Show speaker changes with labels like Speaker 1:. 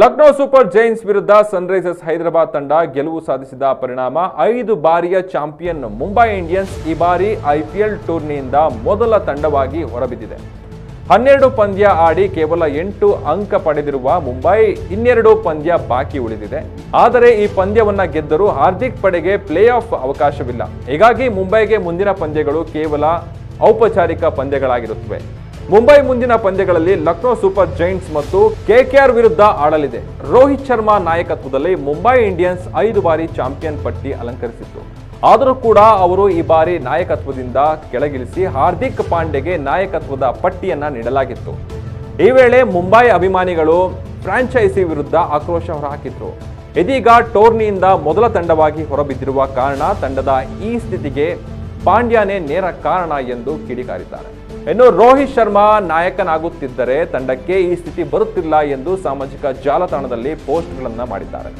Speaker 1: Lucknow super Jains ವಿರುದ್ಧ Sunrisers Hyderabad ತಂಡ ಗೆಲುವು ಸಾಧಿಸಿದ ಪರಿಣಾಮ ಐದು ಬಾರಿಯ ಚಾಂಪಿಯನ್ ಮುಂಬೈ ಇಂಡಿಯನ್ಸ್ ಈ ಬಾರಿ ಐಪಿಎಲ್ ಟೂರ್ನಿಯಿಂದ ಮೊದಲ ತಂಡವಾಗಿ ಹೊರಬಿದ್ದಿದೆ. ಹನ್ನೆರಡು ಪಂದ್ಯ ಆಡಿ ಕೇವಲ ಎಂಟು ಅಂಕ ಪಡೆದಿರುವ ಮುಂಬೈ ಇನ್ನೆರಡು ಪಂದ್ಯ ಬಾಕಿ ಉಳಿದಿದೆ. ಆದರೆ ಈ ಪಂದ್ಯವನ್ನ ಗೆದ್ದರೂ ಹಾರ್ದಿಕ್ ಪಡೆಗೆ ಪ್ಲೇ ಆಫ್ ಅವಕಾಶವಿಲ್ಲ. ಹೀಗಾಗಿ ಮುಂಬೈಗೆ ಮುಂದಿನ ಪಂದ್ಯಗಳು ಕೇವಲ ಔಪಚಾರಿಕ ಪಂದ್ಯಗಳಾಗಿರುತ್ತವೆ. ಮುಂಬೈ ಮುಂದಿನ ಪಂದ್ಯಗಳಲ್ಲಿ ಲಕ್ನೋ ಸೂಪರ್ ಜೈಂಟ್ಸ್ ಮತ್ತು ಕೆಕೆಆರ್ ವಿರುದ್ಧ ಆಡಲಿದೆ. ರೋಹಿತ್ ಶರ್ಮಾ ನಾಯಕತ್ವದಲ್ಲಿ ಮುಂಬೈ ಇಂಡಿಯನ್ಸ್ ಐದು ಬಾರಿ ಚಾಂಪಿಯನ್ ಪಟ್ಟಿ ಅಲಂಕರಿಸಿತ್ತು. ಆದರೂ ಕೂಡ ಅವರು ಈ ಬಾರಿ ನಾಯಕತ್ವದಿಂದ ಕೆಳಗಿಳಿಸಿ ಹಾರ್ದಿಕ್ ಪಾಂಡೆಗೆ ನಾಯಕತ್ವದ ಪಟ್ಟಿಯನ್ನ ನೀಡಲಾಗಿತ್ತು. ಈ ವೇಳೆ ಮುಂಬೈ ಅಭಿಮಾನಿಗಳು ಫ್ರಾಂಚೈಸಿ ವಿರುದ್ಧ ಆಕ್ರೋಶ ಹೊರಹಾಕಿದ್ರು. ಇದೀಗ ಟೋರ್ನಿಯಿಂದ ಮೊದಲ ತಂಡವಾಗಿ ಹೊರಬಿದ್ದಿರುವ ಕಾರಣ ತಂಡದ ಈ ಸ್ಥಿತಿಗೆ ಪಾಂಡ್ಯನೇ ನೇರ ಕಾರಣ ಎಂದು ಕಿಡಿಕಾರಿದ್ದಾರೆ. ಇನ್ನು ರೋಹಿತ್ ಶರ್ಮಾ ನಾಯಕನಾಗುತ್ತಿದ್ದರೆ ತಂಡಕ್ಕೆ ಈ ಸ್ಥಿತಿ ಬರುತ್ತಿಲ್ಲ ಎಂದು ಸಾಮಾಜಿಕ ಜಾಲತಾಣದಲ್ಲಿ ಪೋಸ್ಟ್ಗಳನ್ನು ಮಾಡಿದ್ದಾರೆ.